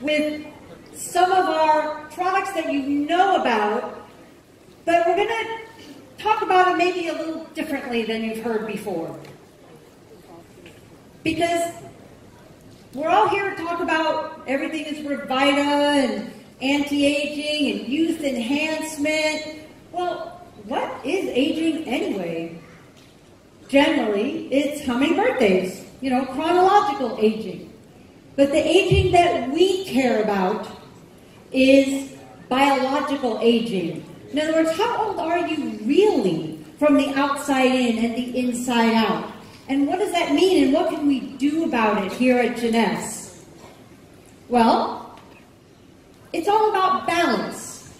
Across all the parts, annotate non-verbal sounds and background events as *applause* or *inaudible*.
with some of our products that you know about, but we're going to talk about it maybe a little differently than you've heard before. Because we're all here to talk about everything is Revita and anti-aging and youth enhancement. Well, what is aging anyway? Generally, it's how many birthdays, you know, chronological aging. But the aging that we care about is biological aging. In other words, how old are you really from the outside in and the inside out? And what does that mean and what can we do about it here at Jeunesse? Well, it's all about balance.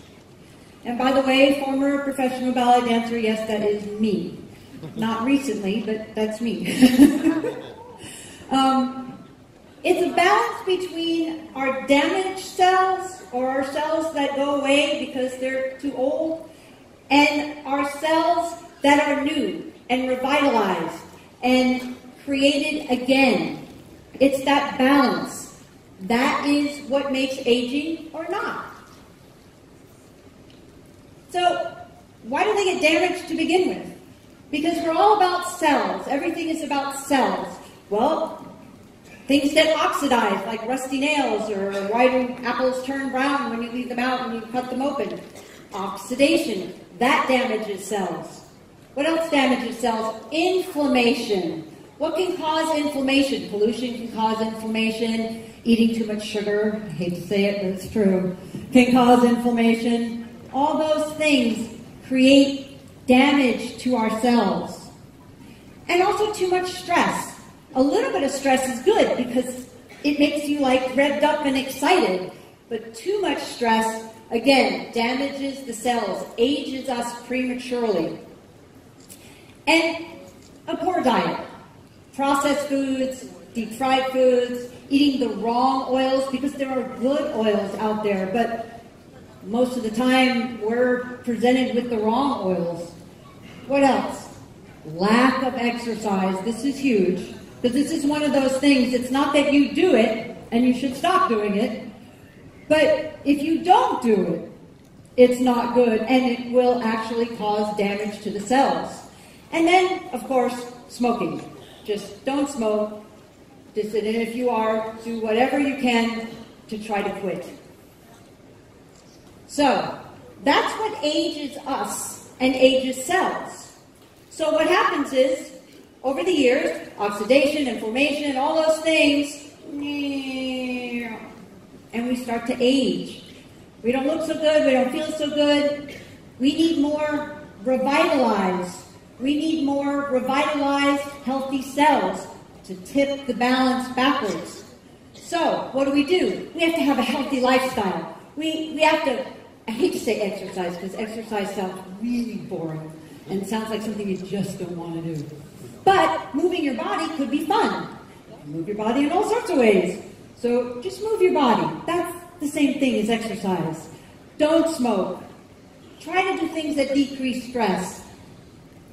And by the way, former professional ballet dancer, yes, that is me. Not recently, but that's me. *laughs* um, it's a balance between our damaged cells or our cells that go away because they're too old and our cells that are new and revitalized and created again. It's that balance. That is what makes aging or not. So, why do they get damaged to begin with? Because we're all about cells. Everything is about cells. Well, things get oxidized, like rusty nails, or why do apples turn brown when you leave them out and you cut them open? Oxidation. That damages cells. What else damages cells? Inflammation. What can cause inflammation? Pollution can cause inflammation. Eating too much sugar, I hate to say it, but it's true, can cause inflammation. All those things create damage to our cells. And also too much stress. A little bit of stress is good because it makes you like revved up and excited. But too much stress, again, damages the cells, ages us prematurely. And a poor diet. Processed foods, deep fried foods, eating the wrong oils because there are good oils out there, but most of the time we're presented with the wrong oils. What else? Lack of exercise. This is huge because this is one of those things. It's not that you do it and you should stop doing it, but if you don't do it, it's not good and it will actually cause damage to the cells. And then, of course, smoking. Just don't smoke. And if you are, do whatever you can to try to quit. So, that's what ages us and ages cells. So what happens is, over the years, oxidation, inflammation, all those things, and we start to age. We don't look so good, we don't feel so good. We need more revitalized we need more revitalized, healthy cells to tip the balance backwards. So, what do we do? We have to have a healthy lifestyle. We, we have to, I hate to say exercise because exercise sounds really boring and sounds like something you just don't want to do. But moving your body could be fun. Move your body in all sorts of ways. So just move your body. That's the same thing as exercise. Don't smoke. Try to do things that decrease stress.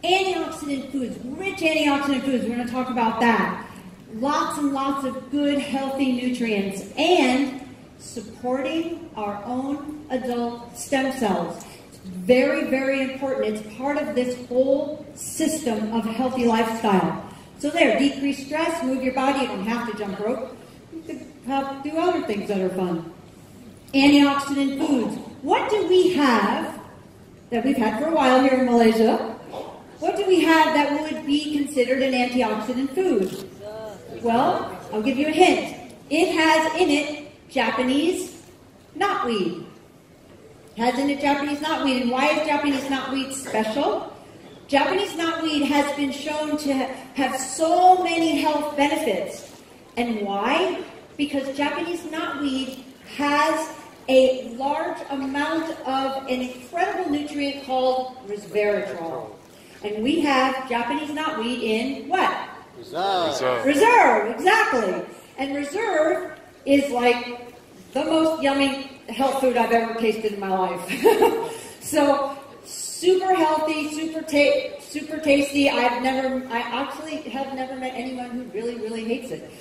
Antioxidant foods, rich antioxidant foods, we're going to talk about that. Lots and lots of good, healthy nutrients, and supporting our own adult stem cells. Very, very important. It's part of this whole system of healthy lifestyle. So there, decrease stress, move your body. You don't have to jump rope. You could do other things that are fun. Antioxidant foods. What do we have that we've had for a while here in Malaysia what do we have that would be considered an antioxidant food? Well, I'll give you a hint. It has in it Japanese knotweed. It has in it Japanese knotweed. And why is Japanese knotweed special? Japanese knotweed has been shown to have so many health benefits. And why? Because Japanese knotweed has a large amount of an incredible nutrient called resveratrol. And we have Japanese knotweed in what? Reserve. Reserve. Reserve, exactly. And reserve is like the most yummy health food I've ever tasted in my life. *laughs* so super healthy, super ta- super tasty. I've never, I actually have never met anyone who really, really hates it.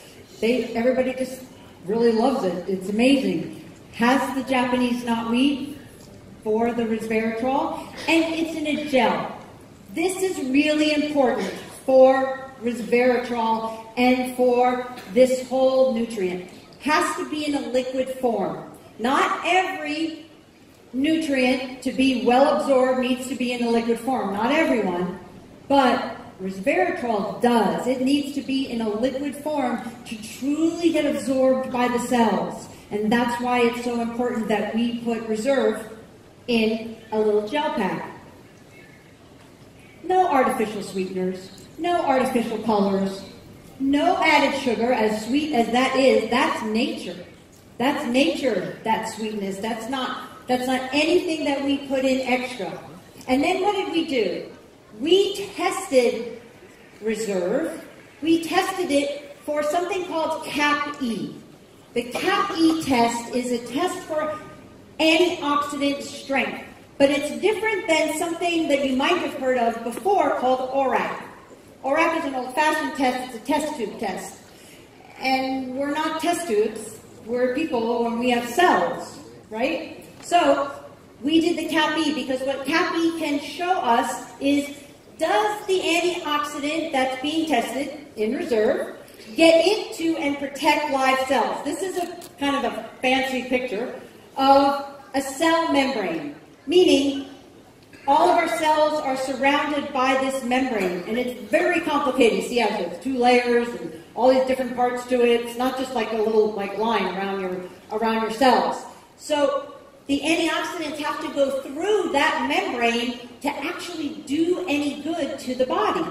They, everybody just really loves it. It's amazing. Has the Japanese knotweed for the resveratrol, and it's in a gel. This is really important for resveratrol and for this whole nutrient. Has to be in a liquid form. Not every nutrient to be well absorbed needs to be in a liquid form. Not everyone, but resveratrol does. It needs to be in a liquid form to truly get absorbed by the cells. And that's why it's so important that we put reserve in a little gel pack. No artificial sweeteners, no artificial colors, no added sugar, as sweet as that is, that's nature. That's nature, that sweetness. That's not that's not anything that we put in extra. And then what did we do? We tested reserve. We tested it for something called CAP-E. The CAP-E test is a test for antioxidant strength, but it's different than something that you might have heard of before called ORAC. ORAC is an old-fashioned test. It's a test tube test. And we're not test tubes. We're people and we have cells, right? So we did the CAP-E because what CAP-E can show us is does the antioxidant that's being tested in reserve get into and protect live cells? This is a kind of a fancy picture of a cell membrane, meaning all of our cells are surrounded by this membrane, and it's very complicated. See how there's two layers and all these different parts to it. It's not just like a little like line around your around your cells. So the antioxidants have to go through that membrane to actually do any good to the body.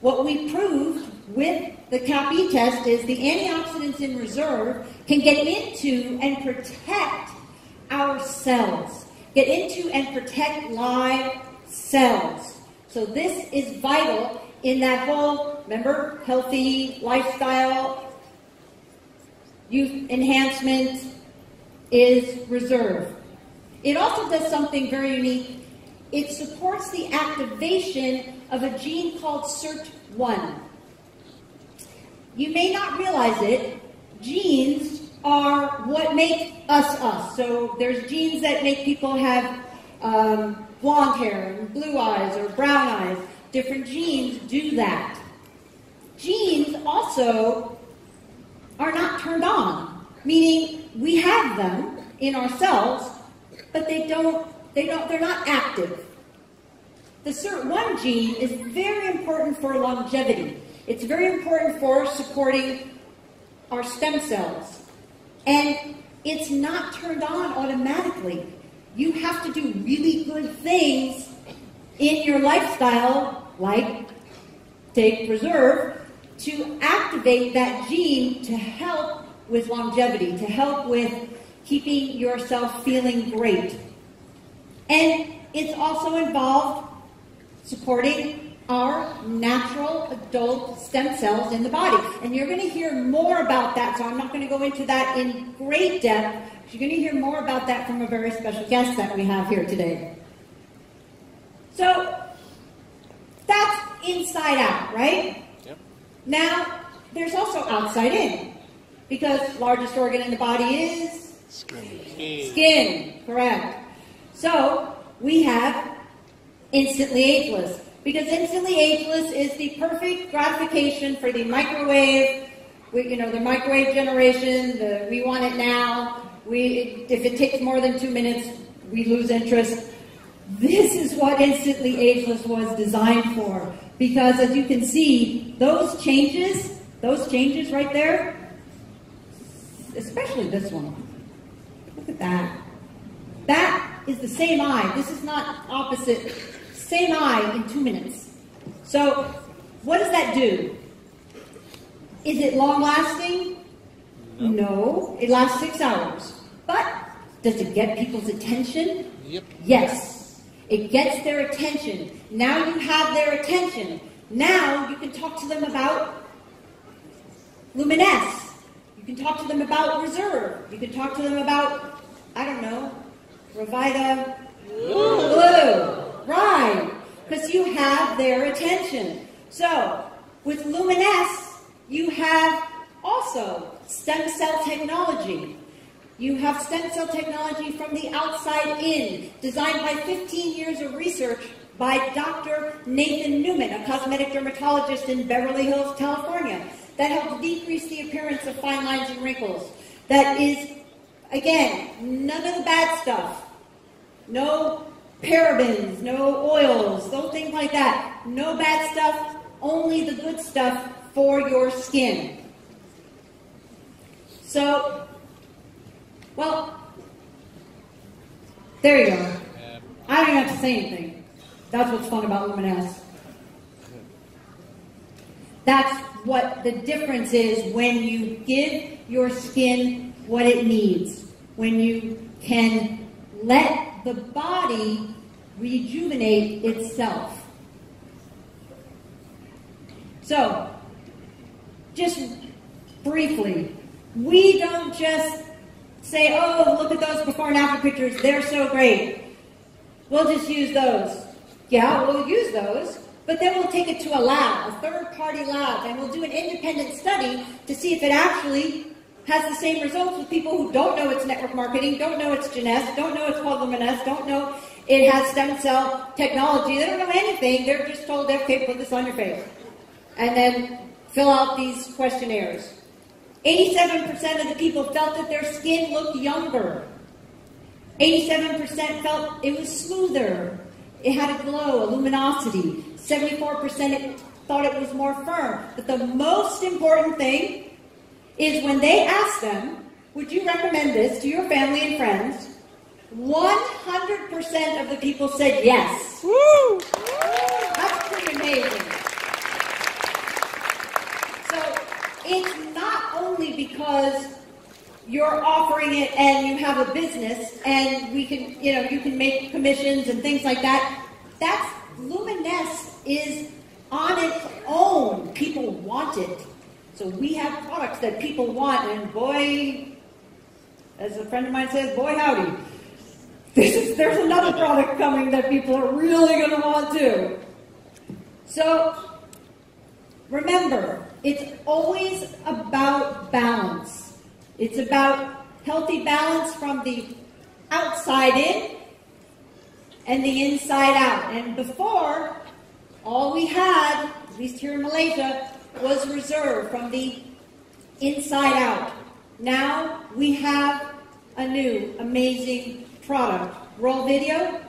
What we proved with the CAP-E test is the antioxidants in reserve can get into and protect our cells, get into and protect live cells. So this is vital in that whole, remember, healthy lifestyle, youth enhancement is reserve. It also does something very unique. It supports the activation of a gene called SIRT1. You may not realize it. Genes are what make us us. So there's genes that make people have um, blonde hair and blue eyes or brown eyes. Different genes do that. Genes also are not turned on, meaning we have them in ourselves, but they don't, they don't, they're not active. The SIRT1 gene is very important for longevity. It's very important for supporting our stem cells. And it's not turned on automatically. You have to do really good things in your lifestyle, like take Reserve, to activate that gene to help with longevity, to help with keeping yourself feeling great. And it's also involved supporting our natural adult stem cells in the body. And you're going to hear more about that, so I'm not going to go into that in great depth. You're going to hear more about that from a very special guest that we have here today. So, that's inside out, right? Yep. Now, there's also outside in. Because largest organ in the body is Skin. Skin, correct. So we have instantly ageless. Because instantly ageless is the perfect gratification for the microwave, we, you know, the microwave generation, the we want it now. We, if it takes more than two minutes, we lose interest. This is what instantly ageless was designed for. Because as you can see, those changes, those changes right there, especially this one, Look at that. That is the same eye. This is not opposite. Same eye in two minutes. So, what does that do? Is it long lasting? No. no. It lasts six hours. But does it get people's attention? Yep. Yes. It gets their attention. Now you have their attention. Now you can talk to them about Luminesce. You can talk to them about Reserve. You can talk to them about I don't know, Revita Blue. Right. Because you have their attention. So, with Luminesce, you have Also, stem cell technology. You have stem cell technology from the outside in, designed by 15 years of research by Dr. Nathan Newman, a cosmetic dermatologist in Beverly Hills, California, that helps decrease the appearance of fine lines and wrinkles. That is, again, none of the bad stuff. No parabens, no oils, no things like that. No bad stuff, only the good stuff for your skin. So, well, there you go. I don't have to say anything. That's what's fun about Luminesce. That's what the difference is when you give your skin what it needs. When you can let the body rejuvenate itself. So, just briefly, we don't just say, oh, look at those before and after pictures, they're so great. We'll just use those. Yeah, we'll use those, but then we'll take it to a lab, a third party lab, and we'll do an independent study to see if it actually has the same results with people who don't know it's network marketing, don't know it's Jeunesse, don't know it's Luminesce, don't know it has stem cell technology. They don't know anything. They're just told, okay, put this on your face. And then fill out these questionnaires. 87% of the people felt that their skin looked younger. 87% felt it was smoother. It had a glow, a luminosity. 74% thought it was more firm. But the most important thing is when they asked them, would you recommend this to your family and friends? 100% of the people said yes. Woo! That's pretty amazing. So it's not only because you're offering it and you have a business and we can, you know, you can make commissions and things like that. That's Luminesce is on its own. People want it. So we have products that people want and boy, as a friend of mine says, boy howdy. Is, there's another product coming that people are really going to want too. So remember, it's always about balance. It's about healthy balance from the outside in and the inside out. And before, all we had, at least here in Malaysia, was reserved from the inside out. Now we have a new amazing product. Roll video.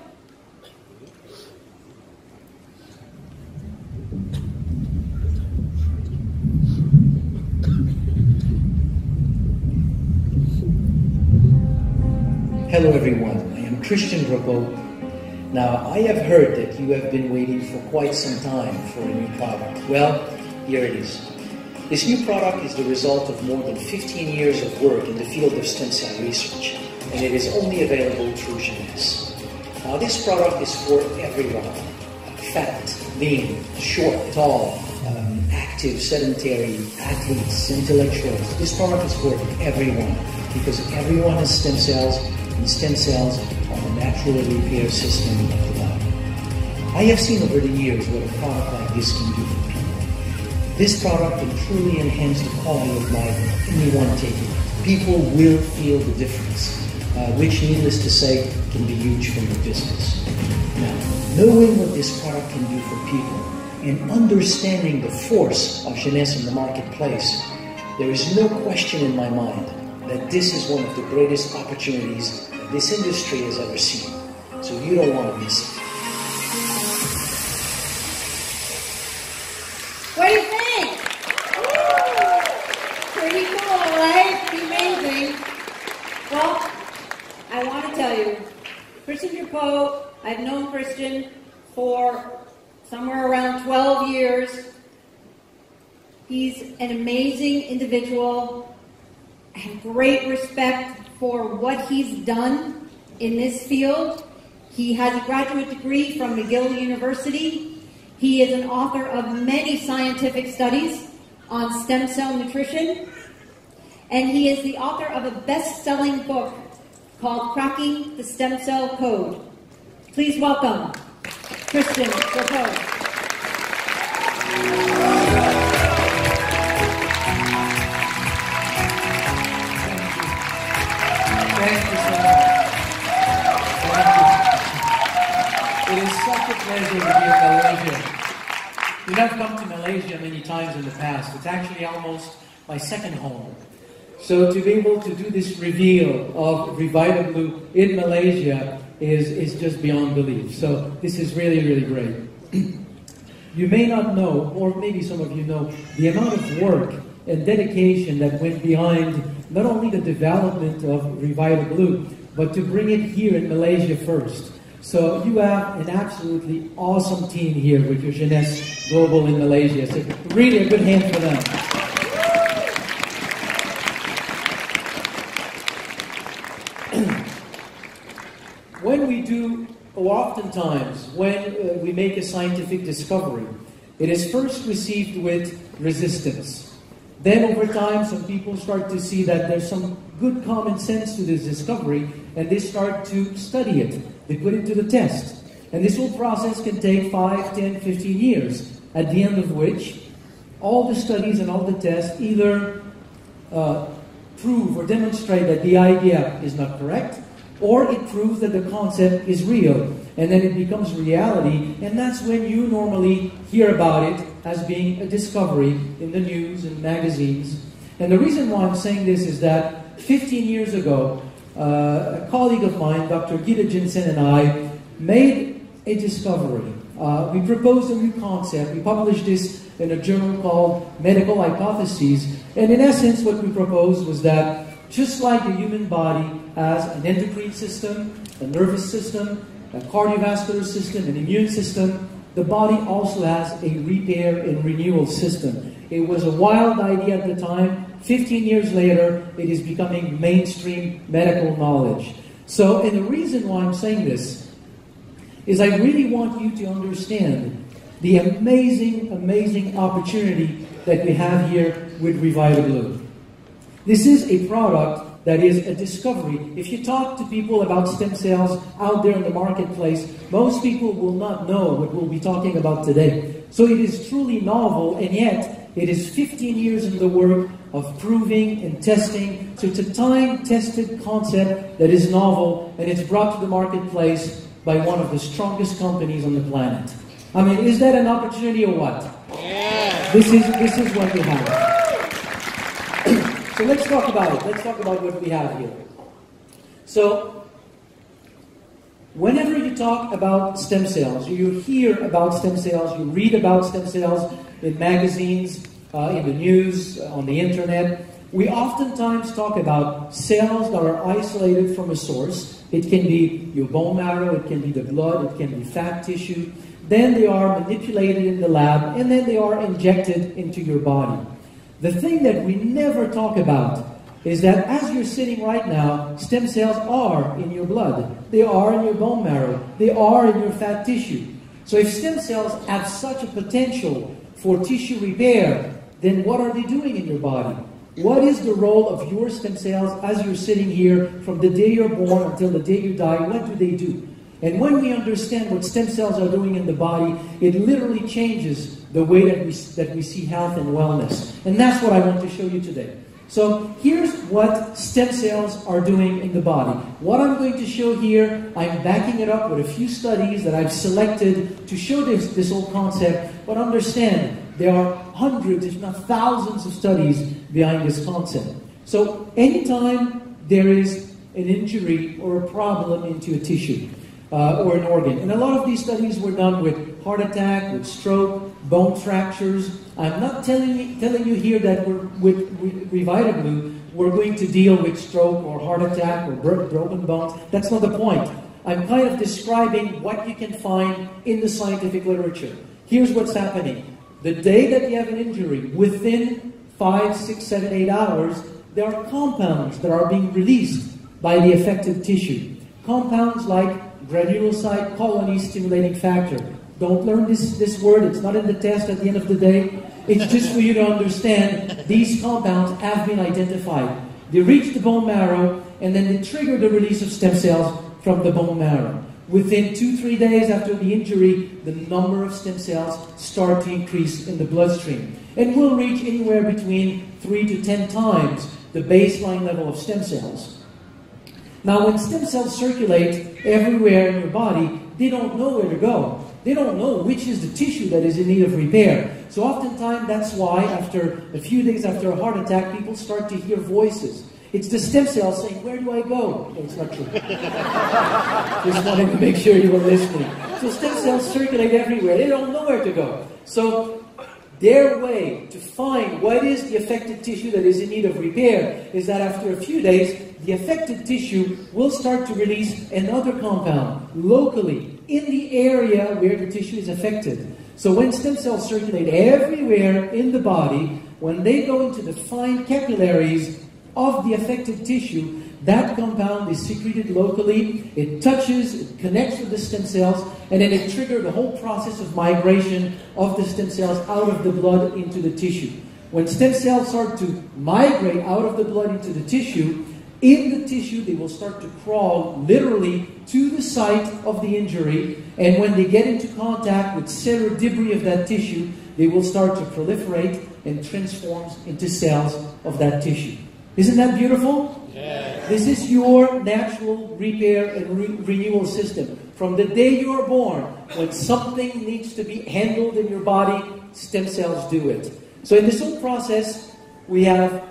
Hello everyone, I am Christian Drapeau. Now, I have heard that you have been waiting for quite some time for a new product. Well, here it is. This new product is the result of more than 15 years of work in the field of stem cell research, and it is only available through Jeunesse. Now, this product is for everyone. Fat, lean, short, tall, um, active, sedentary, athletes, intellectuals. This product is for everyone because everyone has stem cells and stem cells are the natural repair system of the body. I have seen over the years what a product like this can do for people. This product can truly enhance the quality of life anyone taking it. People will feel the difference, uh, which, needless to say, can be huge for your business. Now, knowing what this product can do for people and understanding the force of Jeunesse in the marketplace, there is no question in my mind that this is one of the greatest opportunities that this industry has ever seen. So you don't want to miss it. What do you think? Pretty cool, right? Amazing. Well, I want to tell you, Christian Drapeau, I've known Christian for somewhere around 12 years. He's an amazing individual. I have great respect for what he's done in this field. He has a graduate degree from McGill University. He is an author of many scientific studies on stem cell nutrition. And he is the author of a best selling book called Cracking the Stem Cell Code. Please welcome Christian Drapeau. Pleasure to be in Malaysia. You know, I've come to Malaysia many times in the past. It's actually almost my second home. So to be able to do this reveal of RevitaBlu in Malaysia is, is just beyond belief. So this is really, really great. *clears throat* you may not know, or maybe some of you know, the amount of work and dedication that went behind not only the development of RevitaBlu, but to bring it here in Malaysia first. So you have an absolutely awesome team here with your Jeunesse Global in Malaysia. So really a good hand for them. *clears throat* when we do, oftentimes, when uh, we make a scientific discovery, it is first received with resistance. Then over time, some people start to see that there's some good common sense to this discovery, and they start to study it. They put it to the test. And this whole process can take 5, 10, 15 years, at the end of which all the studies and all the tests either uh, prove or demonstrate that the idea is not correct, or it proves that the concept is real, and then it becomes reality, and that's when you normally hear about it as being a discovery in the news and magazines. And the reason why I'm saying this is that 15 years ago, uh, a colleague of mine, Dr. Gitte Jensen, and I made a discovery. Uh, we proposed a new concept. We published this in a journal called Medical Hypotheses. And in essence, what we proposed was that just like the human body has an endocrine system, a nervous system, a cardiovascular system, an immune system, the body also has a repair and renewal system. It was a wild idea at the time. 15 years later, it is becoming mainstream medical knowledge. So, and the reason why I'm saying this is I really want you to understand the amazing, amazing opportunity that we have here with RevitaBlu. This is a product that is a discovery. If you talk to people about stem cells out there in the marketplace, most people will not know what we'll be talking about today. So it is truly novel, and yet it is 15 years in the work of proving and testing. So it's a time tested concept that is novel, and it's brought to the marketplace by one of the strongest companies on the planet. I mean, is that an opportunity or what? Yeah. This is, this is what we have. So let's talk about it. Let's talk about what we have here. So, whenever you talk about stem cells, you hear about stem cells, you read about stem cells in magazines, uh, in the news, uh, on the internet, we oftentimes talk about cells that are isolated from a source. It can be your bone marrow, it can be the blood, it can be fat tissue. Then they are manipulated in the lab, and then they are injected into your body. The thing that we never talk about is that as you're sitting right now, stem cells are in your blood, they are in your bone marrow, they are in your fat tissue. So if stem cells have such a potential for tissue repair, then what are they doing in your body? What is the role of your stem cells as you're sitting here from the day you're born until the day you die? What do they do? And when we understand what stem cells are doing in the body, it literally changes the way that we, that we see health and wellness. And that's what I want to show you today. So here's what stem cells are doing in the body. What I'm going to show here, I'm backing it up with a few studies that I've selected to show this, this whole concept. But understand, there are hundreds, if not thousands, of studies behind this concept. So anytime there is an injury or a problem into a tissue uh, or an organ, and a lot of these studies were done with heart attack, with stroke, bone fractures. I'm not telling you, telling you here that we're, with Blue, we're going to deal with stroke or heart attack or bro- broken bones. That's not the point. I'm kind of describing what you can find in the scientific literature. Here's what's happening. The day that you have an injury, within five, six, seven, eight hours, there are compounds that are being released by the affected tissue. Compounds like granulocyte colony stimulating factor. Don't learn this, this word, it's not in the test at the end of the day. It's just for you to understand these compounds have been identified. They reach the bone marrow and then they trigger the release of stem cells from the bone marrow. Within two, three days after the injury, the number of stem cells start to increase in the bloodstream and will reach anywhere between three to ten times the baseline level of stem cells. Now, when stem cells circulate everywhere in your body, they don't know where to go. They don't know which is the tissue that is in need of repair. So oftentimes that's why after a few days after a heart attack, people start to hear voices. It's the stem cells saying, where do I go? No, it's not true. *laughs* Just wanted to make sure you were listening. So stem cells circulate everywhere. They don't know where to go. So their way to find what is the affected tissue that is in need of repair is that after a few days, the affected tissue will start to release another compound locally in the area where the tissue is affected. So when stem cells circulate everywhere in the body, when they go into the fine capillaries of the affected tissue, that compound is secreted locally, it touches, it connects with the stem cells, and then it triggers the whole process of migration of the stem cells out of the blood into the tissue. When stem cells start to migrate out of the blood into the tissue, in the tissue they will start to crawl literally to the site of the injury, and when they get into contact with cellular debris of that tissue, they will start to proliferate and transform into cells of that tissue. Isn't that beautiful? This is your natural repair and re- renewal system. From the day you are born, when something needs to be handled in your body, stem cells do it. So, in this whole process, we have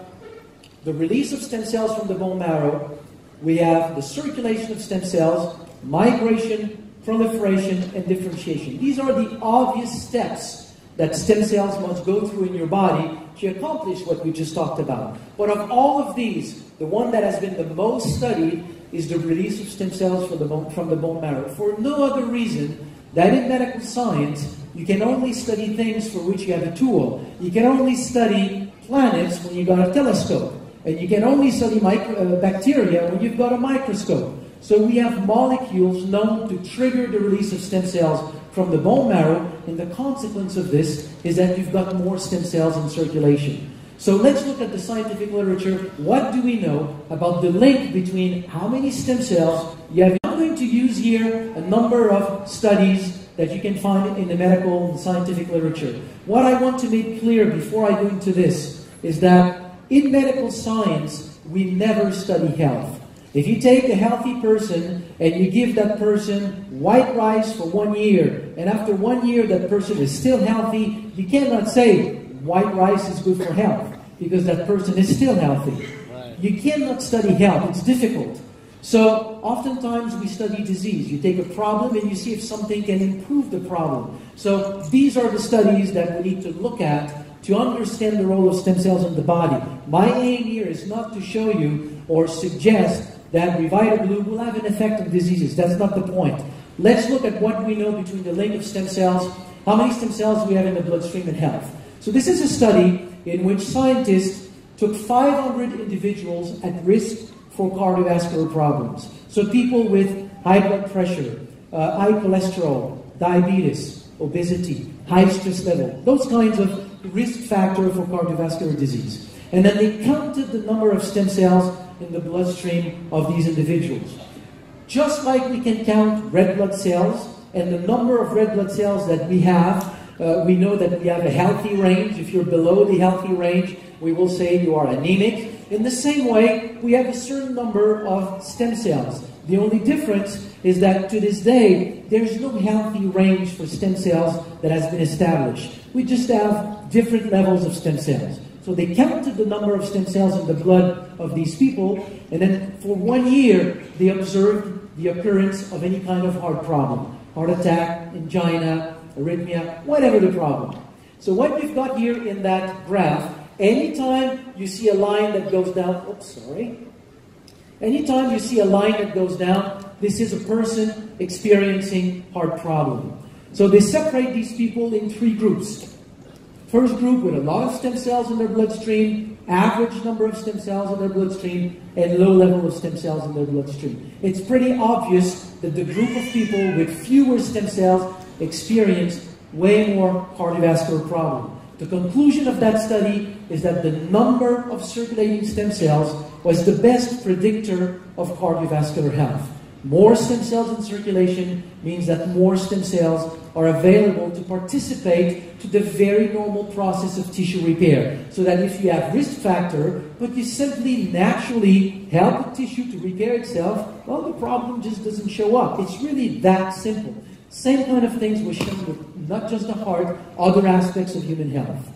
the release of stem cells from the bone marrow, we have the circulation of stem cells, migration, proliferation, and differentiation. These are the obvious steps that stem cells must go through in your body to accomplish what we just talked about. But of all of these, the one that has been the most studied is the release of stem cells from the bone, from the bone marrow. For no other reason that in medical science, you can only study things for which you have a tool. You can only study planets when you got a telescope. And you can only study uh, bacteria when you've got a microscope. So we have molecules known to trigger the release of stem cells from the bone marrow, and the consequence of this is that you've got more stem cells in circulation. So let's look at the scientific literature. What do we know about the link between how many stem cells you have? I'm going to use here a number of studies that you can find in the medical and scientific literature. What I want to make clear before I go into this is that in medical science, we never study health. If you take a healthy person and you give that person white rice for one year, and after one year that person is still healthy, you cannot say white rice is good for health because that person is still healthy. Right. You cannot study health, it's difficult. So, oftentimes we study disease. You take a problem and you see if something can improve the problem. So, these are the studies that we need to look at to understand the role of stem cells in the body. My aim here is not to show you or suggest that Revita will have an effect on diseases. That's not the point. Let's look at what we know between the link of stem cells, how many stem cells we have in the bloodstream and health. So this is a study in which scientists took 500 individuals at risk for cardiovascular problems. So people with high blood pressure, uh, high cholesterol, diabetes, obesity, high stress level, those kinds of risk factor for cardiovascular disease. And then they counted the number of stem cells in the bloodstream of these individuals. Just like we can count red blood cells and the number of red blood cells that we have, uh, we know that we have a healthy range. If you're below the healthy range, we will say you are anemic. In the same way, we have a certain number of stem cells. The only difference is that to this day, there's no healthy range for stem cells that has been established. We just have different levels of stem cells. So they counted the number of stem cells in the blood of these people, and then for one year, they observed the occurrence of any kind of heart problem heart attack, angina, arrhythmia, whatever the problem. So what we've got here in that graph, anytime you see a line that goes down, oops, sorry. Anytime you see a line that goes down, this is a person experiencing heart problem. So they separate these people in three groups. First group with a lot of stem cells in their bloodstream, average number of stem cells in their bloodstream, and low level of stem cells in their bloodstream. It's pretty obvious that the group of people with fewer stem cells experience way more cardiovascular problem. The conclusion of that study is that the number of circulating stem cells was the best predictor of cardiovascular health. More stem cells in circulation means that more stem cells are available to participate to the very normal process of tissue repair. So that if you have risk factor, but you simply naturally help the tissue to repair itself, well, the problem just doesn't show up. It's really that simple. Same kind of things were shown with not just the heart, other aspects of human health.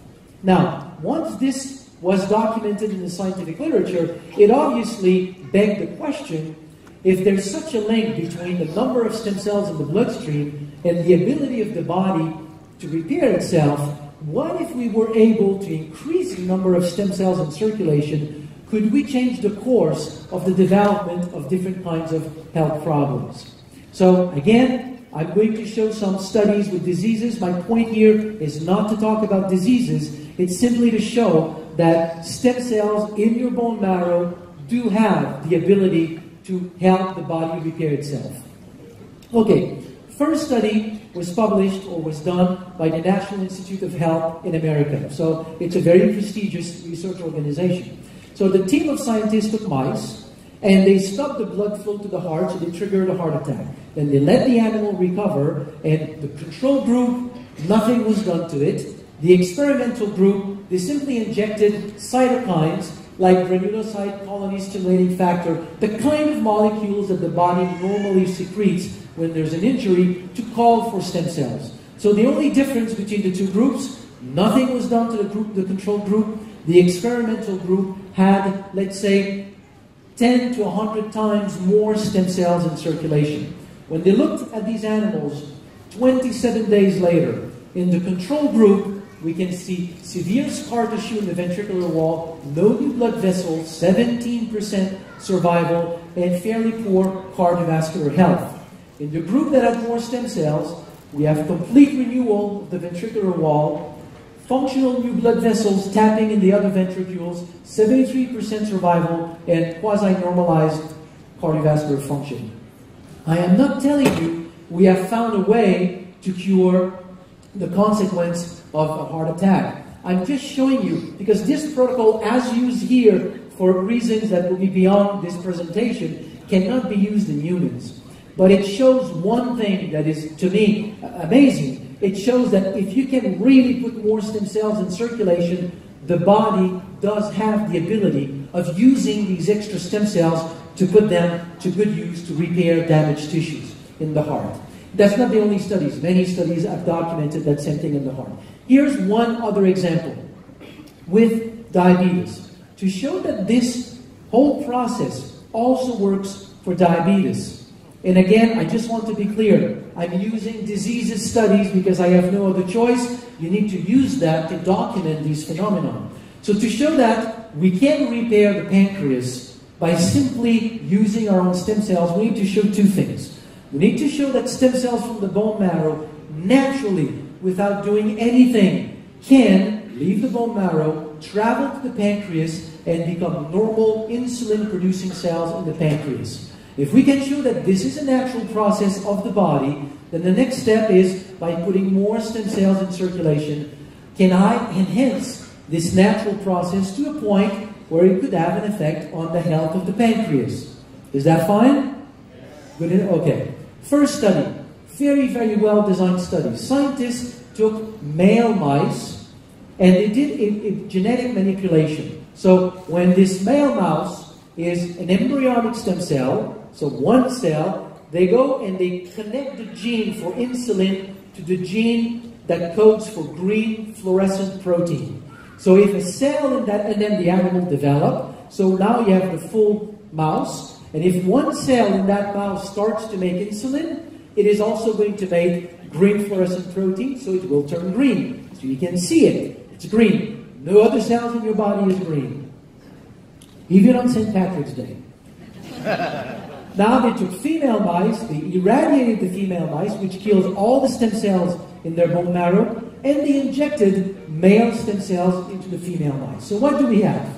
Now, once this was documented in the scientific literature, it obviously begged the question if there's such a link between the number of stem cells in the bloodstream and the ability of the body to repair itself, what if we were able to increase the number of stem cells in circulation? Could we change the course of the development of different kinds of health problems? So, again, I'm going to show some studies with diseases. My point here is not to talk about diseases, it's simply to show that stem cells in your bone marrow do have the ability to help the body repair itself. Okay, first study was published or was done by the National Institute of Health in America. So it's a very prestigious research organization. So the team of scientists took mice and they stopped the blood flow to the heart so they triggered a heart attack. Then they let the animal recover and the control group, nothing was done to it. The experimental group, they simply injected cytokines like granulocyte colony stimulating factor, the kind of molecules that the body normally secretes when there's an injury to call for stem cells. So the only difference between the two groups, nothing was done to the group, the control group. The experimental group had, let's say, 10 to 100 times more stem cells in circulation. When they looked at these animals 27 days later, in the control group, we can see severe scar tissue in the ventricular wall, no new blood vessels, 17% survival, and fairly poor cardiovascular health. In the group that had more stem cells, we have complete renewal of the ventricular wall, functional new blood vessels tapping in the other ventricles, 73% survival, and quasi-normalized cardiovascular function. I am not telling you we have found a way to cure the consequence of a heart attack. I'm just showing you, because this protocol, as used here for reasons that will be beyond this presentation, cannot be used in humans. But it shows one thing that is, to me, amazing. It shows that if you can really put more stem cells in circulation, the body does have the ability of using these extra stem cells to put them to good use to repair damaged tissues in the heart. That's not the only studies. Many studies have documented that same thing in the heart. Here's one other example with diabetes to show that this whole process also works for diabetes. And again, I just want to be clear. I'm using diseases studies because I have no other choice. You need to use that to document these phenomena. So to show that we can repair the pancreas by simply using our own stem cells, we need to show two things. We need to show that stem cells from the bone marrow naturally without doing anything, can leave the bone marrow, travel to the pancreas, and become normal insulin producing cells in the pancreas. If we can show that this is a natural process of the body, then the next step is by putting more stem cells in circulation, can I enhance this natural process to a point where it could have an effect on the health of the pancreas? Is that fine? Good. Okay. First study very, very well designed study. Scientists took male mice and they did a, a genetic manipulation. So when this male mouse is an embryonic stem cell, so one cell, they go and they connect the gene for insulin to the gene that codes for green fluorescent protein. So if a cell in that, and then the animal develop, so now you have the full mouse, and if one cell in that mouse starts to make insulin, it is also going to make green fluorescent protein, so it will turn green. So you can see it. It's green. No other cells in your body is green. Even on St. Patrick's Day. *laughs* now they took female mice, they irradiated the female mice, which kills all the stem cells in their bone marrow, and they injected male stem cells into the female mice. So what do we have?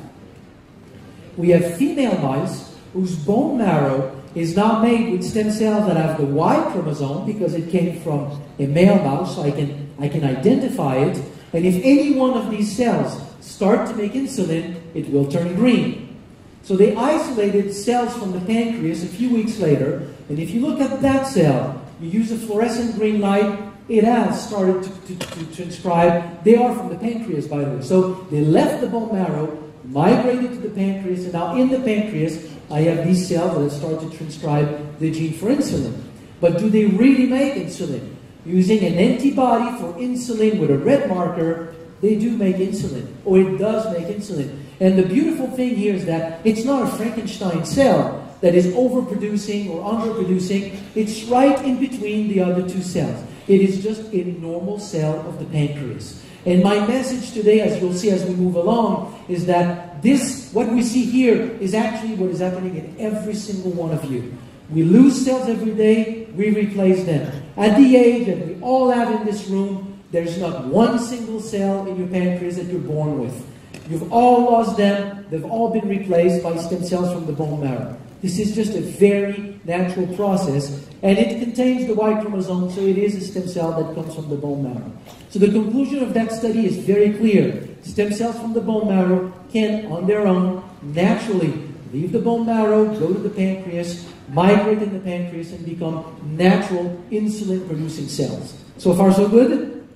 We have female mice whose bone marrow is now made with stem cells that have the Y chromosome because it came from a male mouse, so I can, I can identify it. And if any one of these cells start to make insulin, it will turn green. So they isolated cells from the pancreas a few weeks later, and if you look at that cell, you use a fluorescent green light, it has started to, to, to transcribe. They are from the pancreas, by the way. So they left the bone marrow, migrated to the pancreas, and now in the pancreas, I have these cells that start to transcribe the gene for insulin. But do they really make insulin? Using an antibody for insulin with a red marker, they do make insulin, or it does make insulin. And the beautiful thing here is that it's not a Frankenstein cell that is overproducing or underproducing. It's right in between the other two cells. It is just a normal cell of the pancreas. And my message today, as you'll see as we move along, is that this, what we see here, is actually what is happening in every single one of you. We lose cells every day, we replace them. At the age that we all have in this room, there's not one single cell in your pancreas that you're born with. You've all lost them, they've all been replaced by stem cells from the bone marrow. This is just a very natural process, and it contains the Y chromosome, so it is a stem cell that comes from the bone marrow. So the conclusion of that study is very clear. Stem cells from the bone marrow can, on their own, naturally leave the bone marrow, go to the pancreas, migrate in the pancreas, and become natural insulin-producing cells. So far, so good?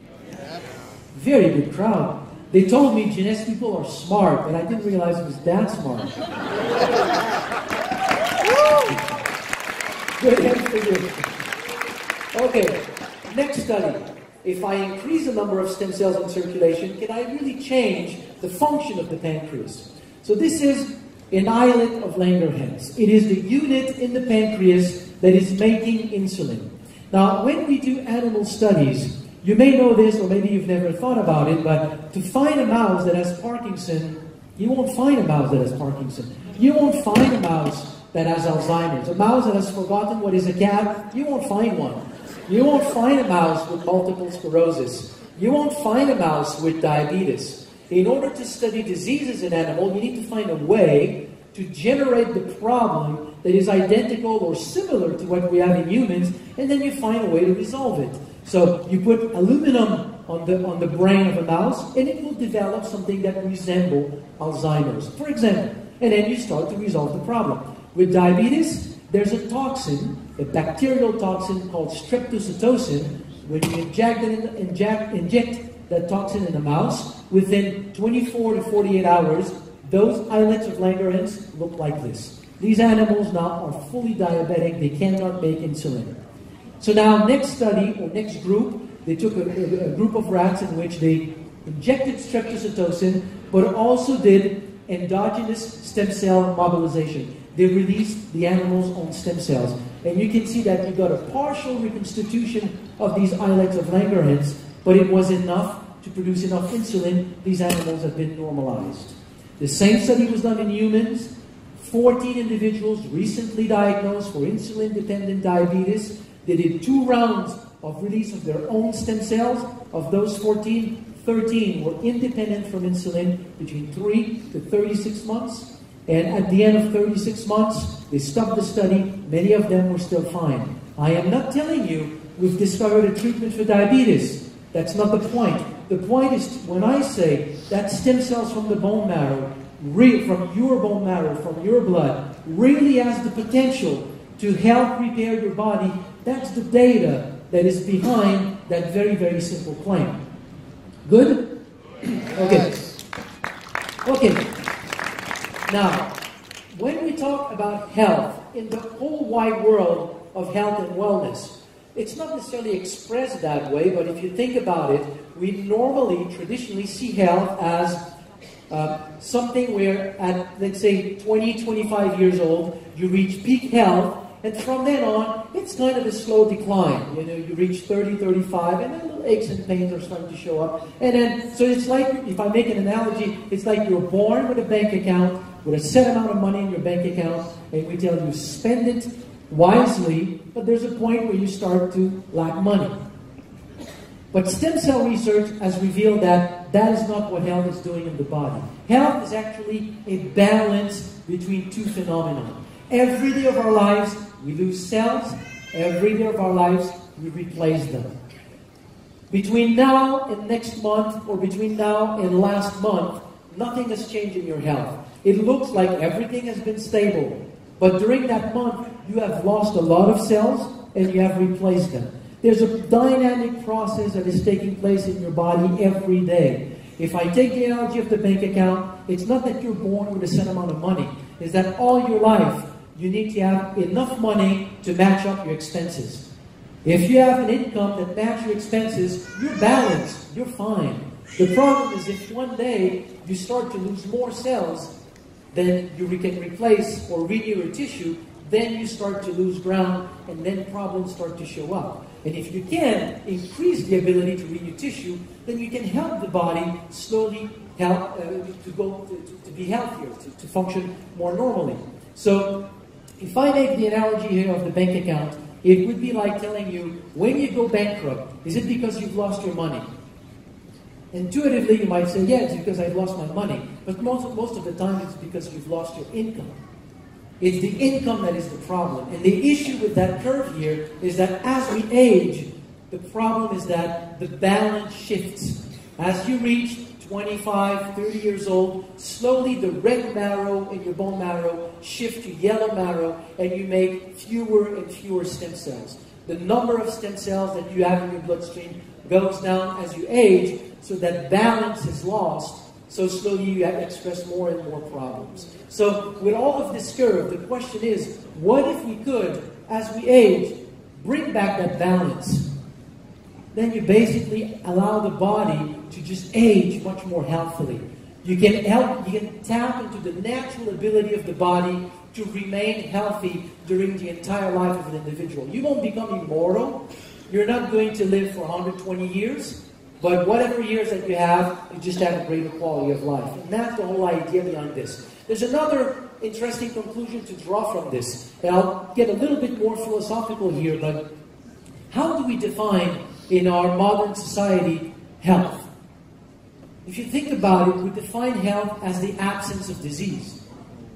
Very good crowd. They told me genetic people are smart, and I didn't realize it was that smart. *laughs* Good you. Okay, next study. If I increase the number of stem cells in circulation, can I really change the function of the pancreas? So this is an islet of Langerhans. It is the unit in the pancreas that is making insulin. Now, when we do animal studies, you may know this, or maybe you've never thought about it, but to find a mouse that has Parkinson, you won't find a mouse that has Parkinson. You won't find a mouse that has Alzheimer's. A mouse that has forgotten what is a cat, you won't find one. You won't find a mouse with multiple sclerosis. You won't find a mouse with diabetes. In order to study diseases in animals, you need to find a way to generate the problem that is identical or similar to what we have in humans, and then you find a way to resolve it. So you put aluminum on the, on the brain of a mouse, and it will develop something that resembles Alzheimer's, for example. And then you start to resolve the problem. With diabetes, there's a toxin, a bacterial toxin called streptozotocin. When you inject, in, inject, inject that toxin in the mouse, within 24 to 48 hours, those islets of Langerhans look like this. These animals now are fully diabetic. They cannot make insulin. So now, next study, or next group, they took a, a, a group of rats in which they injected streptozotocin, but also did endogenous stem cell mobilization they released the animal's own stem cells. And you can see that you got a partial reconstitution of these islets of Langerhans, but it was enough to produce enough insulin. These animals have been normalized. The same study was done in humans. 14 individuals recently diagnosed for insulin dependent diabetes. They did two rounds of release of their own stem cells. Of those 14, 13 were independent from insulin between 3 to 36 months. And at the end of 36 months, they stopped the study. Many of them were still fine. I am not telling you we've discovered a treatment for diabetes. That's not the point. The point is when I say that stem cells from the bone marrow, from your bone marrow, from your blood, really has the potential to help repair your body, that's the data that is behind that very, very simple claim. Good? Okay. Okay. Now, when we talk about health in the whole wide world of health and wellness, it's not necessarily expressed that way, but if you think about it, we normally, traditionally see health as uh, something where at, let's say, 20, 25 years old, you reach peak health, and from then on, it's kind of a slow decline. You know, you reach 30, 35, and then little aches and pains are starting to show up. And then, so it's like, if I make an analogy, it's like you're born with a bank account, with a set amount of money in your bank account, and we tell you spend it wisely, but there's a point where you start to lack money. But stem cell research has revealed that that is not what health is doing in the body. Health is actually a balance between two phenomena. Every day of our lives, we lose cells. Every day of our lives, we replace them. Between now and next month, or between now and last month, nothing has changed in your health. It looks like everything has been stable. But during that month, you have lost a lot of cells and you have replaced them. There's a dynamic process that is taking place in your body every day. If I take the analogy of the bank account, it's not that you're born with a set amount of money. It's that all your life you need to have enough money to match up your expenses. If you have an income that matches your expenses, you're balanced, you're fine. The problem is if one day you start to lose more cells than you can replace or renew your tissue, then you start to lose ground and then problems start to show up. And if you can increase the ability to renew tissue, then you can help the body slowly help uh, to go to, to, be healthier, to, to function more normally. So if I make the analogy here of the bank account, it would be like telling you, when you go bankrupt, is it because you've lost your money? Intuitively, you might say, yeah, it's because I've lost my money. But most, most of the time, it's because you've lost your income. It's the income that is the problem. And the issue with that curve here is that as we age, the problem is that the balance shifts. As you reach 25, 30 years old, slowly the red marrow in your bone marrow shift to yellow marrow and you make fewer and fewer stem cells. The number of stem cells that you have in your bloodstream goes down as you age so that balance is lost. So slowly you express more and more problems. So with all of this curve, the question is, what if we could, as we age, bring back that balance? then you basically allow the body to just age much more healthily. You can help, you can tap into the natural ability of the body to remain healthy during the entire life of an individual. You won't become immortal. You're not going to live for 120 years, but whatever years that you have, you just have a greater quality of life. And that's the whole idea behind this. There's another interesting conclusion to draw from this. And I'll get a little bit more philosophical here, but how do we define in our modern society health. If you think about it, we define health as the absence of disease.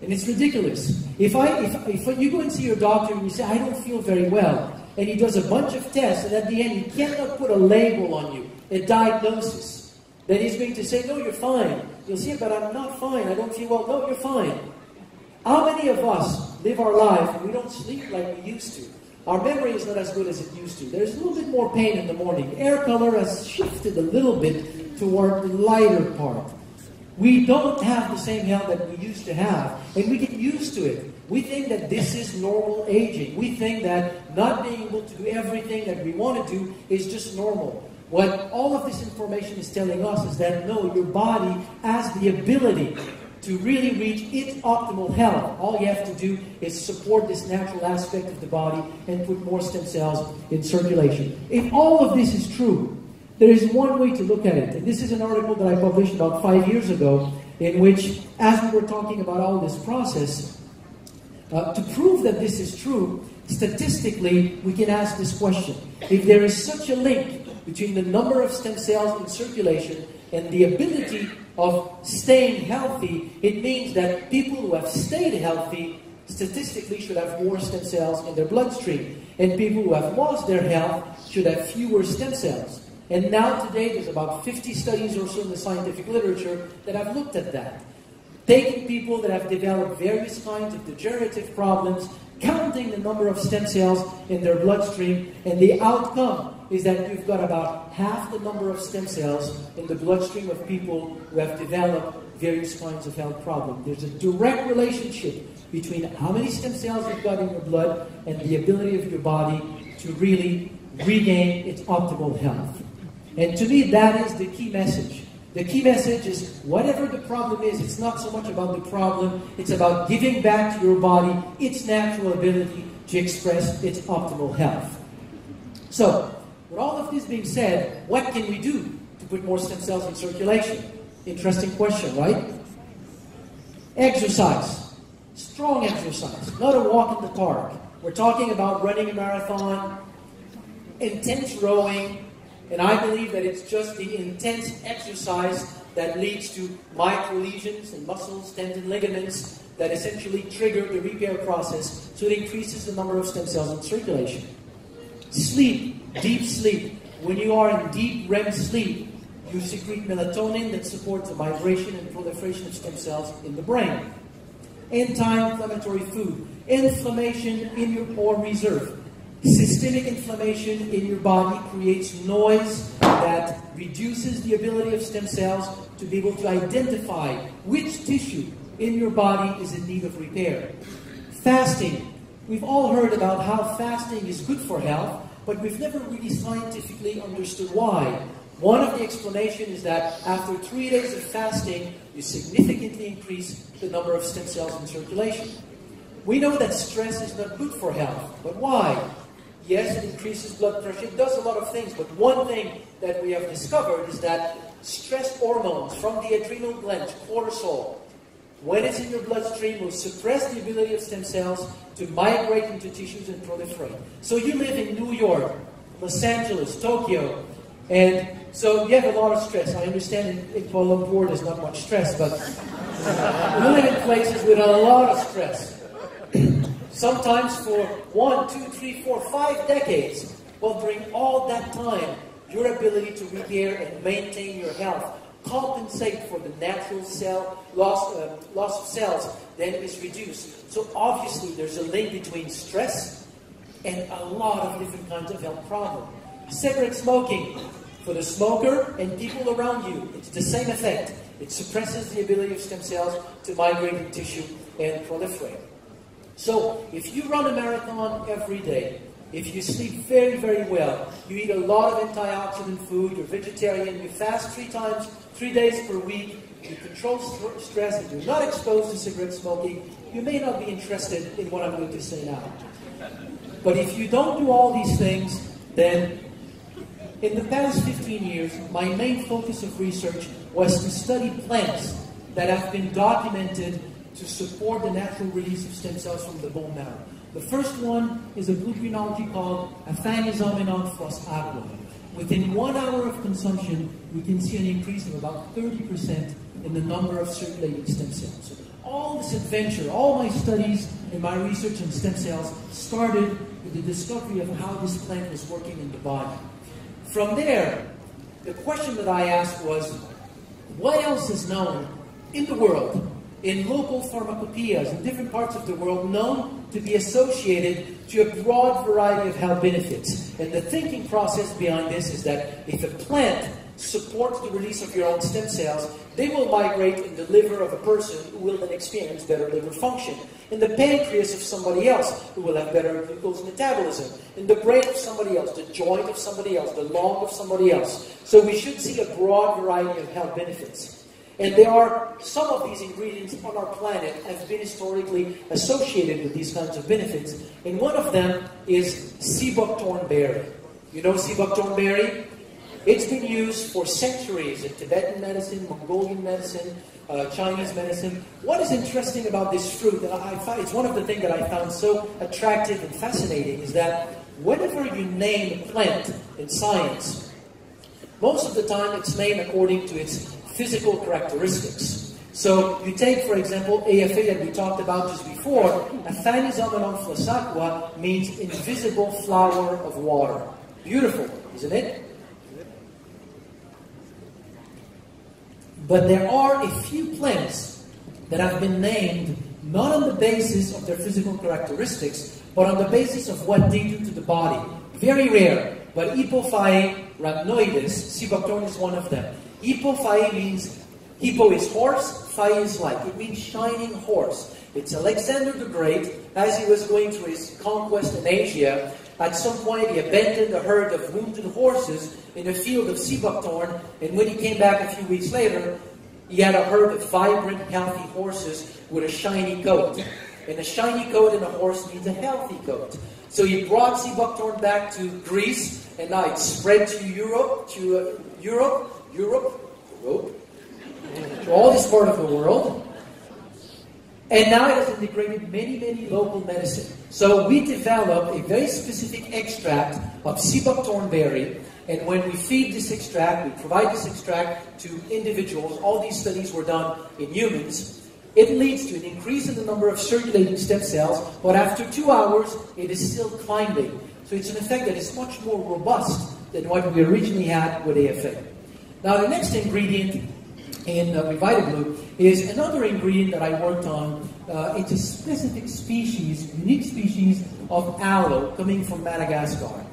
And it's ridiculous. If, I, if, if you go and see your doctor and you say, I don't feel very well, and he does a bunch of tests, and at the end he cannot put a label on you, a diagnosis, then he's going to say, No, you're fine. You'll say, But I'm not fine. I don't feel well. No, you're fine. How many of us live our life and we don't sleep like we used to? Our memory is not as good as it used to. There's a little bit more pain in the morning. Air color has shifted a little bit toward the lighter part. We don't have the same health that we used to have, and we get used to it. We think that this is normal aging. We think that not being able to do everything that we want to do is just normal. What all of this information is telling us is that no, your body has the ability to really reach its optimal health, all you have to do is support this natural aspect of the body and put more stem cells in circulation. If all of this is true, there is one way to look at it. And this is an article that I published about five years ago, in which, as we were talking about all this process, uh, to prove that this is true, statistically, we can ask this question. If there is such a link between the number of stem cells in circulation and the ability of staying healthy, it means that people who have stayed healthy statistically should have more stem cells in their bloodstream. And people who have lost their health should have fewer stem cells. And now today there's about 50 studies or so in the scientific literature that have looked at that. Taking people that have developed various kinds of degenerative problems, counting the number of stem cells in their bloodstream, and the outcome is that you've got about half the number of stem cells in the bloodstream of people who have developed various kinds of health problems. There's a direct relationship between how many stem cells you've got in your blood and the ability of your body to really regain its optimal health. And to me, that is the key message. The key message is whatever the problem is, it's not so much about the problem, it's about giving back to your body its natural ability to express its optimal health. So, with all of this being said, what can we do to put more stem cells in circulation? Interesting question, right? Exercise. Strong exercise, not a walk in the park. We're talking about running a marathon, intense rowing, and I believe that it's just the intense exercise that leads to micro lesions and muscles, tendon, ligaments that essentially trigger the repair process so it increases the number of stem cells in circulation. Sleep, deep sleep. When you are in deep REM sleep, you secrete melatonin that supports the migration and proliferation of stem cells in the brain. Anti-inflammatory food. Inflammation in your or reserve. Systemic inflammation in your body creates noise that reduces the ability of stem cells to be able to identify which tissue in your body is in need of repair. Fasting We've all heard about how fasting is good for health, but we've never really scientifically understood why. One of the explanations is that after three days of fasting, you significantly increase the number of stem cells in circulation. We know that stress is not good for health, but why? Yes, it increases blood pressure, it does a lot of things, but one thing that we have discovered is that stress hormones from the adrenal gland, cortisol, when it's in your bloodstream, will suppress the ability of stem cells to migrate into tissues and proliferate. So you live in New York, Los Angeles, Tokyo, and so you have a lot of stress. I understand in, Kuala Lumpur there's not much stress, but *laughs* we live in places with a lot of stress. *clears throat* Sometimes for one, two, three, four, five decades. Well, during all that time, your ability to repair and maintain your health compensate for the natural cell loss, uh, loss of cells then is reduced. So obviously there's a link between stress and a lot of different kinds of health problems. Cigarette smoking, for the smoker and people around you, it's the same effect. It suppresses the ability of stem cells to migrate in tissue and proliferate. So if you run a marathon every day, if you sleep very, very well, you eat a lot of antioxidant food, you're vegetarian, you fast three times, three days per week, you control st stress, and you're not exposed to cigarette smoking, you may not be interested in what I'm going to say now. But if you don't do all these things, then in the past 15 years, my main focus of research was to study plants that have been documented to support the natural release of stem cells from the bone marrow. The first one is a blue green algae called Aphanizomenon aqua. Within one hour of consumption, we can see an increase of about 30% in the number of circulating stem cells. So all this adventure, all my studies and my research on stem cells started with the discovery of how this plant was working in the body. From there, the question that I asked was, what else is known in the world in local pharmacopoeias in different parts of the world known to be associated to a broad variety of health benefits. And the thinking process behind this is that if a plant supports the release of your own stem cells, they will migrate in the liver of a person who will then experience better liver function. In the pancreas of somebody else who will have better glucose metabolism. In the brain of somebody else, the joint of somebody else, the lung of somebody else. So we should see a broad variety of health benefits. And there are some of these ingredients on our planet have been historically associated with these kinds of benefits. And one of them is sea buckthorn berry. You know sea buckthorn berry? It's been used for centuries in Tibetan medicine, Mongolian medicine, uh, Chinese medicine. What is interesting about this fruit that I find, it's one of the things that I found so attractive and fascinating is that whenever you name a plant in science, most of the time it's named according to its physical characteristics. So you take, for example, AFA that we talked about just before, Aphanizomenon flos-aquae means invisible flower of water. Beautiful, isn't it? But there are a few plants that have been named not on the basis of their physical characteristics, but on the basis of what they do to the body. Very rare, but Hippophae rhamnoides, sea is one of them. Hippophae means, hippo is horse, phae is like. It means shining horse. It's Alexander the Great, as he was going through his conquest in Asia, at some point he abandoned a herd of wounded horses in a field of sea buckthorn, and when he came back a few weeks later, he had a herd of vibrant, healthy horses with a shiny coat. And a shiny coat in a horse means a healthy coat. So he brought sea buckthorn back to Greece, and now it's spread to Europe, to uh, Europe, Europe, Europe, to all this part of the world. And now it has integrated many, many local medicine. So we developed a very specific extract of sea buckthorn berry. And when we feed this extract, we provide this extract to individuals. All these studies were done in humans. It leads to an increase in the number of circulating stem cells, but after two hours, it is still climbing. So it's an effect that is much more robust than what we originally had with AFA. Now the next ingredient in uh, RevitaBlu is another ingredient that I worked on. Uh, it's a specific species, unique species of aloe coming from Madagascar.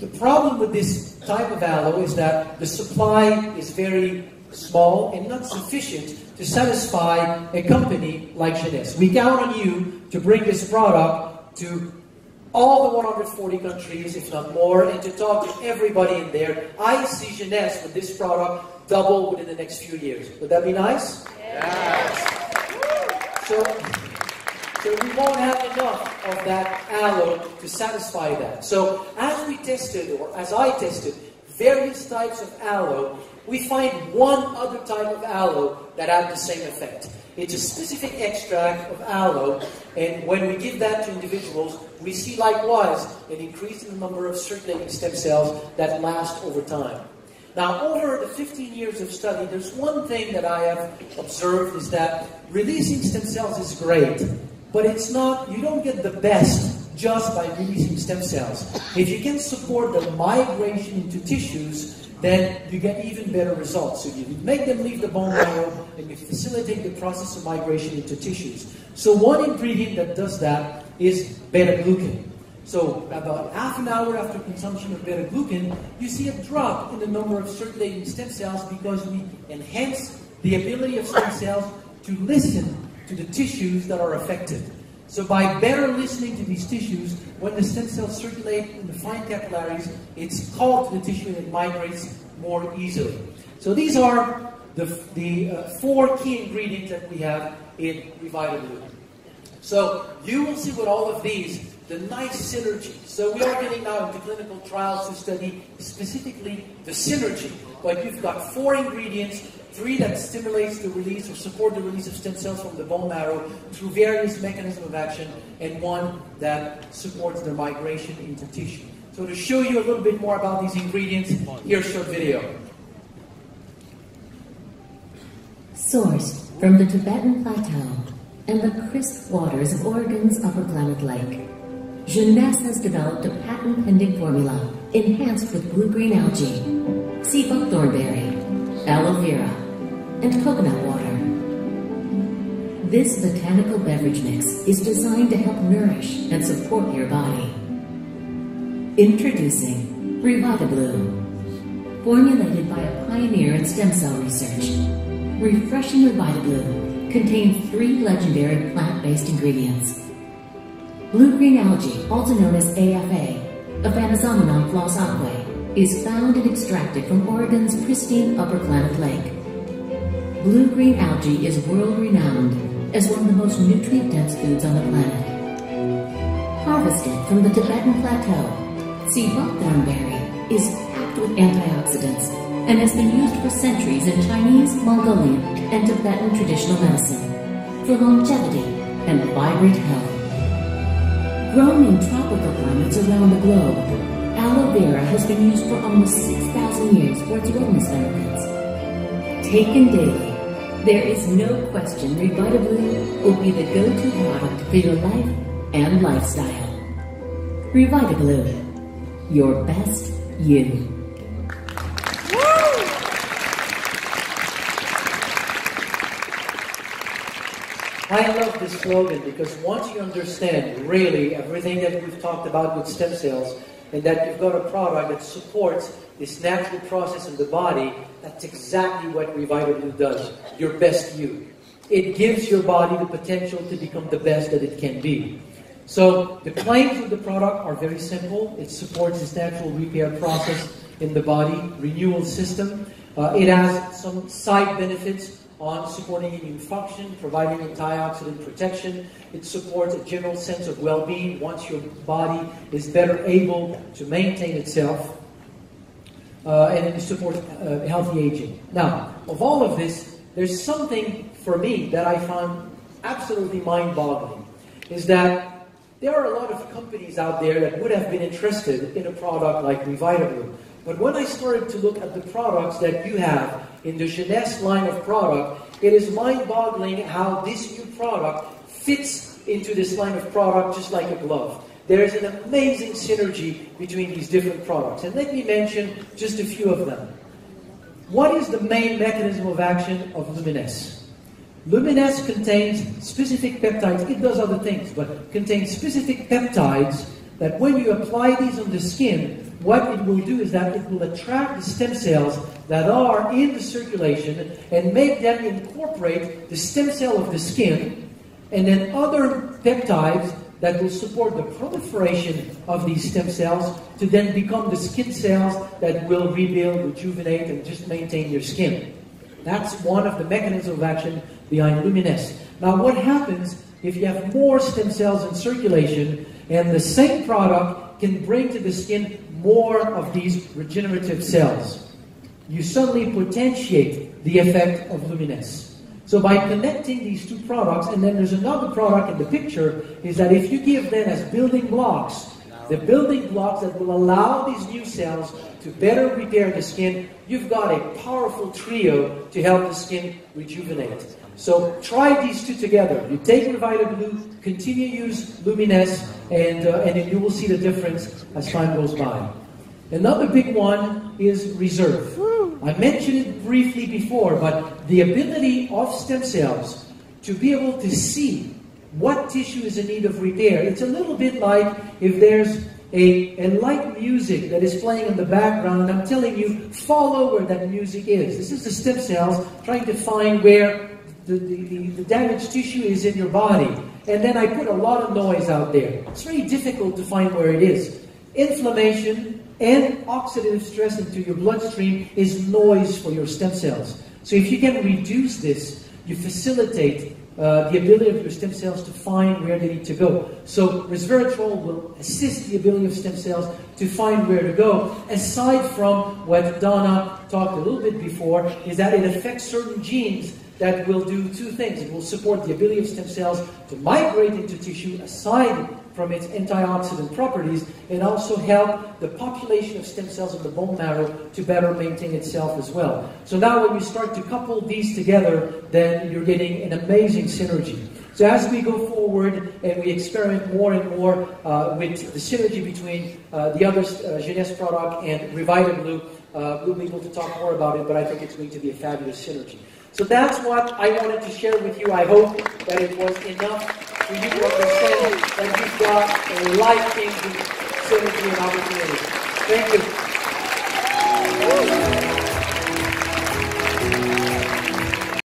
The problem with this type of aloe is that the supply is very small and not sufficient to satisfy a company like Jeunesse. We count on you to bring this product to all the 140 countries, if not more, and to talk to everybody in there. I see Jeunesse with this product double within the next few years. Would that be nice? Yes. So, so we won't have enough of that aloe to satisfy that. So as we tested, or as I tested, various types of aloe, we find one other type of aloe that had the same effect. It's a specific extract of aloe, and when we give that to individuals, we see likewise an increase in the number of circulating stem cells that last over time. Now, over the 15 years of study, there's one thing that I have observed is that releasing stem cells is great, but it's not, you don't get the best just by releasing stem cells. If you can support the migration into tissues, then you get even better results. So you make them leave the bone marrow and you facilitate the process of migration into tissues. So one ingredient that does that is beta-glucan. So about half an hour after consumption of beta-glucan, you see a drop in the number of circulating stem cells because we enhance the ability of stem cells to listen to the tissues that are affected. So by better listening to these tissues, when the stem cells circulate in the fine capillaries, it's called to the tissue and it migrates more easily. So these are the, the uh, four key ingredients that we have in RevitaBlu. So you will see with all of these the nice synergy. So we are getting now into clinical trials to study specifically the synergy. But you've got four ingredients, three that stimulates the release or support the release of stem cells from the bone marrow through various mechanisms of action, and one that supports their migration into tissue. So to show you a little bit more about these ingredients, here's a short video. Sourced from the Tibetan Plateau and the crisp waters of Oregon's Upper Klamath Lake. Jeunesse has developed a patent-pending formula enhanced with blue-green algae, sea buckthornberry, aloe vera, and coconut water. This botanical beverage mix is designed to help nourish and support your body. Introducing RevitaBlu. Formulated by a pioneer in stem cell research, Refreshing RevitaBlu contains three legendary plant-based ingredients Blue-green algae, also known as AFA, Aphanizomenon flos aquae, is found and extracted from Oregon's pristine Upper Klamath Lake. Blue-green algae is world-renowned as one of the most nutrient-dense foods on the planet. Harvested from the Tibetan Plateau, sea buckthornberry is packed with antioxidants and has been used for centuries in Chinese, Mongolian, and Tibetan traditional medicine for longevity and vibrant health. Grown in tropical climates around the globe, aloe vera has been used for almost 6,000 years for its wellness benefits. Taken daily, there is no question RevitaBlu will be the go-to product for your life and lifestyle. RevitaBlu, your best you. I love this slogan because once you understand really everything that we've talked about with stem cells, and that you've got a product that supports this natural process in the body, that's exactly what RevitaBlu does. Your best you. It gives your body the potential to become the best that it can be. So the claims of the product are very simple. It supports this natural repair process in the body, renewal system. Uh, it has some side benefits on supporting immune function, providing antioxidant protection. It supports a general sense of well-being once your body is better able to maintain itself. Uh, and it supports uh, healthy aging. Now, of all of this, there's something for me that I found absolutely mind-boggling, is that there are a lot of companies out there that would have been interested in a product like RevitaBlu. But when I started to look at the products that you have in the Jeunesse line of product, it is mind-boggling how this new product fits into this line of product just like a glove. There is an amazing synergy between these different products. And let me mention just a few of them. What is the main mechanism of action of Luminesce? Luminesce contains specific peptides. It does other things, but contains specific peptides that when you apply these on the skin, what it will do is that it will attract the stem cells that are in the circulation and make them incorporate the stem cell of the skin, and then other peptides that will support the proliferation of these stem cells to then become the skin cells that will rebuild, rejuvenate, and just maintain your skin. That's one of the mechanisms of action behind Luminesce. Now, what happens if you have more stem cells in circulation and the same product can bring to the skin more of these regenerative cells? You suddenly potentiate the effect of Luminesce. So by connecting these two products, and then there's another product in the picture, is that if you give them as building blocks, the building blocks that will allow these new cells to better repair the skin, you've got a powerful trio to help the skin rejuvenate. So try these two together. You take RevitaBlu, continue use Luminesce, and, uh, and then you will see the difference as time goes by. Another big one is Reserve. I mentioned it briefly before, but the ability of stem cells to be able to see what tissue is in need of repair. It's a little bit like if there's a, a light music that is playing in the background, and I'm telling you, follow where that music is. This is the stem cells trying to find where the, the, the, damaged tissue is in your body. And then I put a lot of noise out there. It's very difficult to find where it is. Inflammation and oxidative stress into your bloodstream is noise for your stem cells. So if you can reduce this, you facilitate uh, the ability of your stem cells to find where they need to go. So resveratrol will assist the ability of stem cells to find where to go. Aside from what Donna talked a little bit before, is that it affects certain genes that will do two things. It will support the ability of stem cells to migrate into tissue aside from its antioxidant properties and also help the population of stem cells in the bone marrow to better maintain itself as well. So now when you start to couple these together, then you're getting an amazing synergy. So as we go forward and we experiment more and more uh, with the synergy between uh, the other uh, Jeunesse product and RevitaBlu, uh, we'll be able to talk more about it, but I think it's going to be a fabulous synergy. So that's what I wanted to share with you. I hope that it was enough for you to understand that you've got a life-changing synergy and opportunity. Thank you.